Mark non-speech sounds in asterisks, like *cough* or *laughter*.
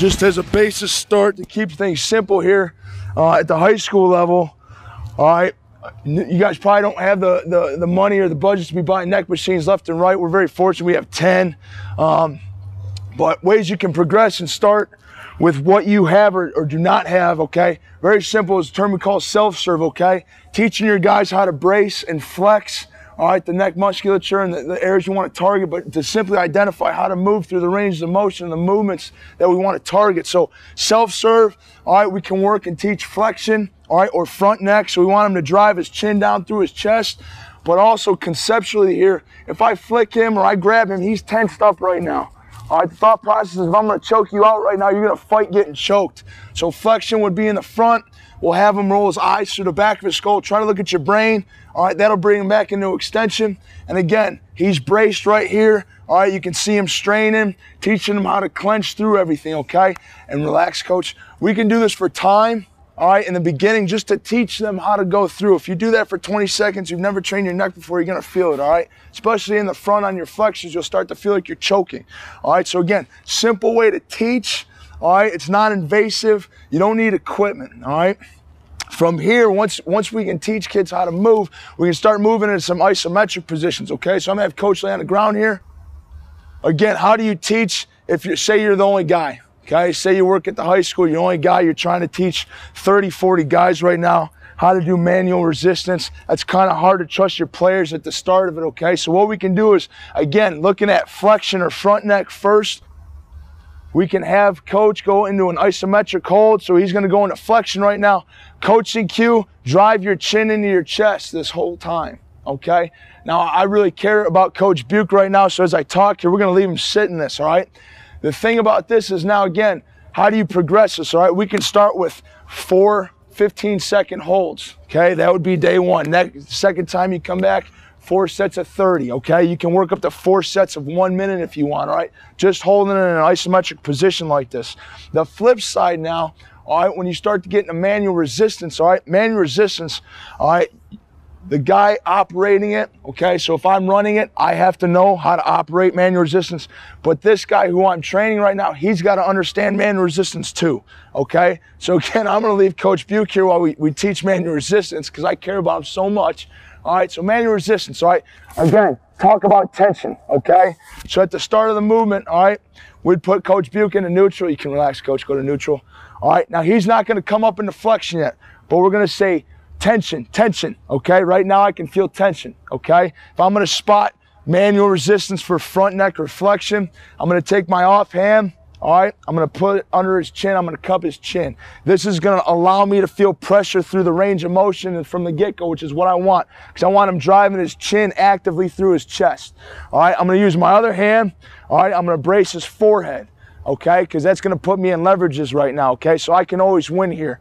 just as a basis start to keep things simple here uh, at the high school level. All right, you guys probably don't have the, the, the money or the budget to be buying neck machines left and right. We're very fortunate. We have 10. Um, but ways you can progress and start with what you have or, or, do not have, okay? Very simple. It's a term we call self-serve, okay? Teaching your guys how to brace and flex all right, the neck musculature and the, the, areas you want to target, but to simply identify how to move through the ranges of motion and the movements that we want to target. So self-serve, all right, we can work and teach flexion, all right, or front neck. So we want him to drive his chin down through his chest, but also conceptually here, if I flick him or I grab him, he's tensed up right now. All right, the thought process is if I'm gonna choke you out right now, you're gonna fight getting choked. So flexion would be in the front, We'll have him roll his eyes through the back of his skull. Try to look at your brain. All right, that'll bring him back into extension. And again, he's braced right here. All right, you can see him straining, teaching him how to clench through everything, okay? And relax, coach. We can do this for time, all right, in the beginning, just to teach them how to go through. If you do that for 20 seconds, you've never trained your neck before, you're gonna feel it, all right? Especially in the front on your flexors, you'll start to feel like you're choking. All right, so again, simple way to teach all right, it's not invasive. You don't need equipment. All right. From here, once once we can teach kids how to move, we can start moving into some isometric positions. Okay, so I'm gonna have Coach lay on the ground here. Again, how do you teach if you say you're the only guy? Okay, say you work at the high school, you're the only guy, you're trying to teach 30, 40 guys right now how to do manual resistance. That's kind of hard to trust your players at the start of it, okay? So what we can do is, again, looking at flexion or front neck first, we can have coach go into an isometric hold. So he's going to go into flexion right now. Coaching cue, drive your chin into your chest this whole time. Okay. Now I really care about Coach Buke right now. So as I talk here, we're going to leave him sitting this. All right. The thing about this is now again, how do you progress this? All right. We can start with four 15 second holds. Okay. That would be day one. Next second time you come back, four sets of 30, okay? You can work up to four sets of one minute if you want, all right? Just holding it in an isometric position like this. The flip side now, all right, when you start to get into manual resistance, all right, manual resistance, all right, the guy operating it, okay, so if I'm running it, I have to know how to operate manual resistance. But this guy who I'm training right now, he's got to understand manual resistance too, okay? So *laughs* again, I'm going to leave Coach Buke here while we, we teach manual resistance because I care about him so much. All right, so manual resistance, all right? Again, talk about tension, okay? So at the start of the movement, all right, we'd put Coach Buke into neutral. You can relax, Coach, go to neutral. All right, now he's not gonna come up into flexion yet, but we're gonna say tension, tension, okay? Right now I can feel tension, okay? If I'm gonna spot manual resistance for front neck flexion, I'm gonna take my off hand, all right, I'm gonna put it under his chin. I'm gonna cup his chin. This is gonna allow me to feel pressure through the range of motion from the get-go, which is what I want, because I want him driving his chin actively through his chest. All right, I'm gonna use my other hand. All right, I'm gonna brace his forehead, okay, because that's gonna put me in leverages right now, okay, so I can always win here.